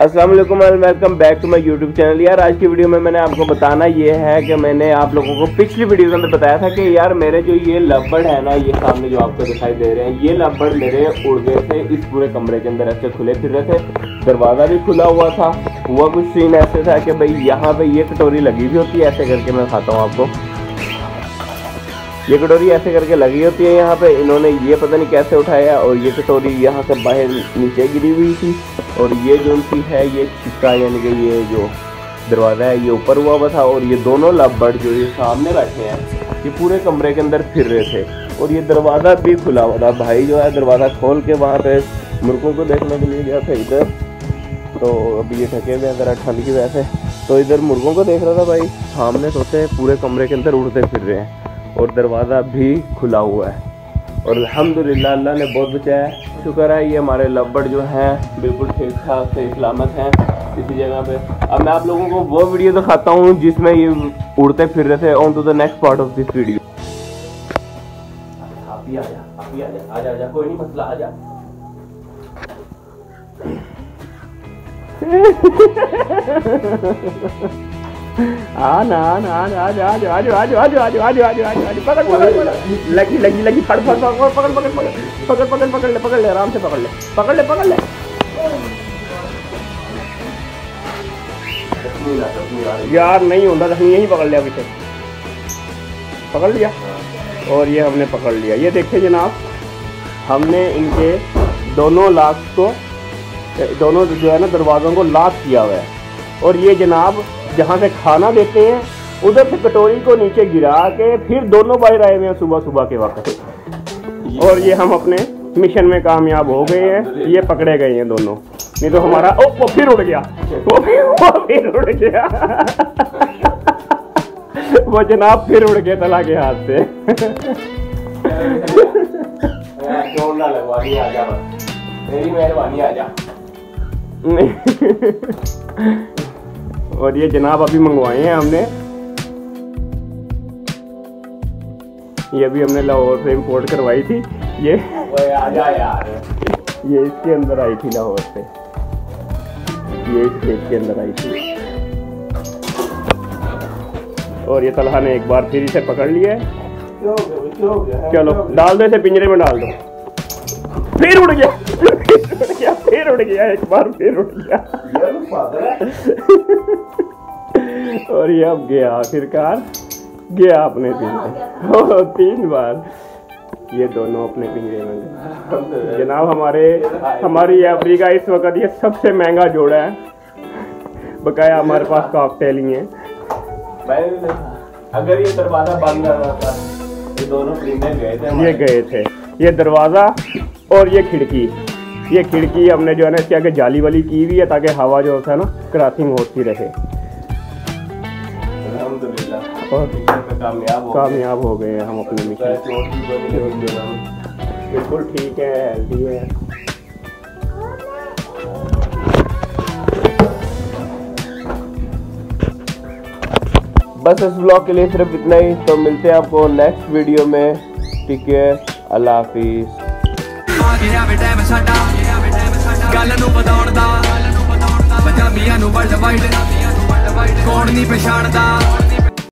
अस्सलाम वालेकुम and welcome back to my YouTube channel यार आज की वीडियो में मैंने आपको बताना ये है कि मैंने आप लोगों को पिछली वीडियो के अंदर बताया था कि यार मेरे जो ये लबड़ है ना, ये सामने जो आपको दिखाई दे रहे हैं, ये लबड़ मेरे उड़ गए थे, इस पूरे कमरे के अंदर ऐसे खुले फिर रहे थे। दरवाज़ा भी खुला हुआ था। हुआ कुछ सीन ऐसे था कि भाई, यहाँ पे ये कटोरी लगी हुई होती है, ऐसे करके मैं खाता हूँ आपको। ये कटोरी ऐसे करके लगी होती है यहाँ पे। इन्होंने ये पता नहीं कैसे उठाया और ये कटोरी यहाँ से बाहर नीचे गिरी हुई थी। और ये जो उनकी है, ये छिक्का यानी कि ये जो दरवाज़ा है, ये ऊपर हुआ हुआ था और ये दोनों लबड़ जो ये सामने बैठे हैं, ये पूरे कमरे के अंदर फिर रहे थे। और ये दरवाज़ा भी खुला हुआ था। भाई जो है, दरवाज़ा खोल के वहाँ पे मुर्गों को देखने के लिए गया था इधर। तो अभी ये थके हुए हैं, ज़रा ठंड की वजह से। तो इधर मुर्गों को देख रहा था भाई। सामने सोते हैं, पूरे कमरे के अंदर उड़ते फिर रहे हैं। और दरवाज़ा भी खुला हुआ है। और अल्हम्दुलिल्लाह, अल्लाह ने बहुत बचाया शुक्र है ये हमारे लबड़ जो हैं बिल्कुल ठीक ठाक से सलामत हैं इसी जगह पे। अब मैं आप लोगों को वो वीडियो दिखाता हूँ जिसमें ये उड़ते फिर रहे थे on to the next part of this video आप आ जा आप आ जा आ जा, जा कोई नहीं मसला आ जा। आन आन आन आज आज आज आज आज आज आज आज आज पकड़ पकड़ लगी लगी लगी फड़ फड़ पकड़ पकड़ पकड़ पकड़ पकड़ पकड़ ले पकड़ ले आराम से पकड़ ले पकड़ ले पकड़ ले यार नहीं होता जख्मी यही पकड़ लिया पीछे पकड़ लिया और ये हमने पकड़ लिया ये देखिए जनाब हमने इनके दोनों लाख को दोनों जो है ना दरवाज़ों को लाख किया हुआ है और ये जनाब जहाँ से खाना देते हैं उधर से कटोरी को नीचे गिरा के फिर दोनों बाहर आए हुए हैं सुबह सुबह के वक्त। और ये हम अपने मिशन में कामयाब हो गए हैं। ये पकड़े गए हैं दोनों। नहीं तो हमारा ओ वो फिर उड़ गया। वो फिर वो फिर उड़ गया। वो जनाब फिर उड़ गया तला के हाथ से। मेरी मेहरबानी आ जा और ये जनाब अभी मंगवाए हैं हमने। ये अभी हमने लाहौर से इंपोर्ट करवाई थी। ये ये इसके अंदर आई थी लाहौर से। ये इस खेत के अंदर आई थी। और ये तलहा ने एक बार फिर इसे पकड़ लिया है। चलो डाल दो इसे पिंजरे में डाल दो। फिर उड़ गया। फिर उड़ गया फिर उड़ गया एक बार फिर उड़ गया। और ये अब गया आखिरकार। गया अपने पिंजरे तीन बार। ये दोनों अपने पिंजरे में गए। जनाब हमारे हमारी एवरी का इस वक्त ये सबसे महँगा जोड़ा है। बकाया हमारे पास कॉकटेल ही है। अगर ये दरवाज़ा बंद कर रहा था ये दोनों गए थे ये गए थे। ये दरवाज़ा और ये खिड़की। ये खिड़की हमने जो है ना इसके आगे जाली वाली की हुई है ताकि हवा जो होता है ना क्रॉसिंग होती रहे। और कामयाब हो गए। हैं हम अपने मिशन। बिल्कुल। ठीक है हेल्दी है। बस इस ब्लॉग के लिए सिर्फ़ इतना ही। तो मिलते हैं आपको नेक्स्ट वीडियो में। ठीक है अल्लाह हाफिज़। ਹੁਣ ਨਹੀਂ ਪਛਾਣਦਾ।